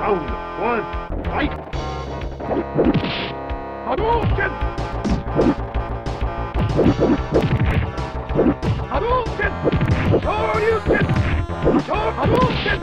Round one, fight! Hadouken! Hadouken! Shoryuken! Shoryuken!